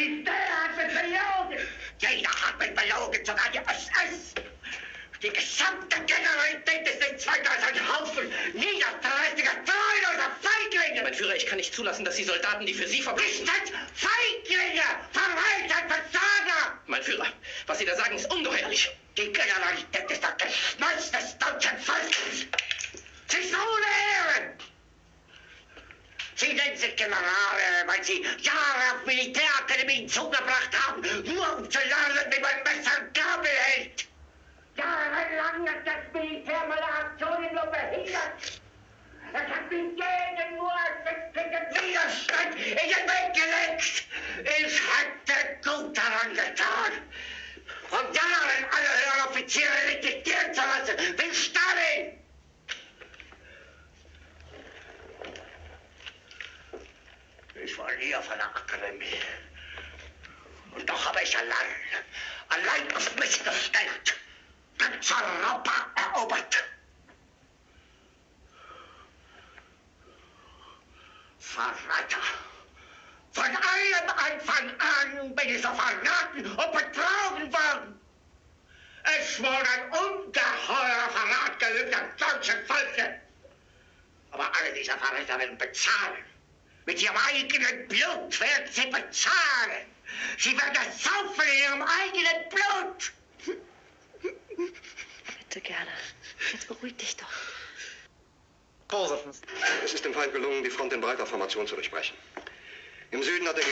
Militär hat mich belogen! Jeder hat mich belogen, sogar die SS! Die gesamte Generalität ist als ein Haufen niederträchtiger, treuloser Feiglinge! Mein Führer, ich kann nicht zulassen, dass die Soldaten, die für Sie verbringen... Nicht Feiglinge! Verreiter, Versager! Mein Führer, was Sie da sagen, ist ungeheuerlich. Die Generalität ist das Geschmeiß des deutschen Volkes. Sie ist ohne. Sich Generale, weil Sie Jahre auf Militärakademien zugebracht haben, nur um zu lernen, wie man Messer und Gabel hält. Jahrelang hat das Militär meine Aktionen nur behindert. Es hat mich jeden nur gegen Widerstand Ich war nie auf einer Akademie. Und doch habe ich allein, allein auf mich gestellt, ganz Europa erobert. Verräter! Von allem Anfang an bin ich so verraten und betrogen worden. Es wurde ein ungeheurer Verrat geübt am deutschen Volke. Aber alle diese Verräter werden bezahlen. Mit ihrem eigenen Blut werden sie bezahlen. Sie werden es saufen in ihrem eigenen Blut. Bitte gerne. Jetzt beruhig dich doch. Es ist dem Feind gelungen, die Front in breiter Formation zu durchbrechen. Im Süden hat der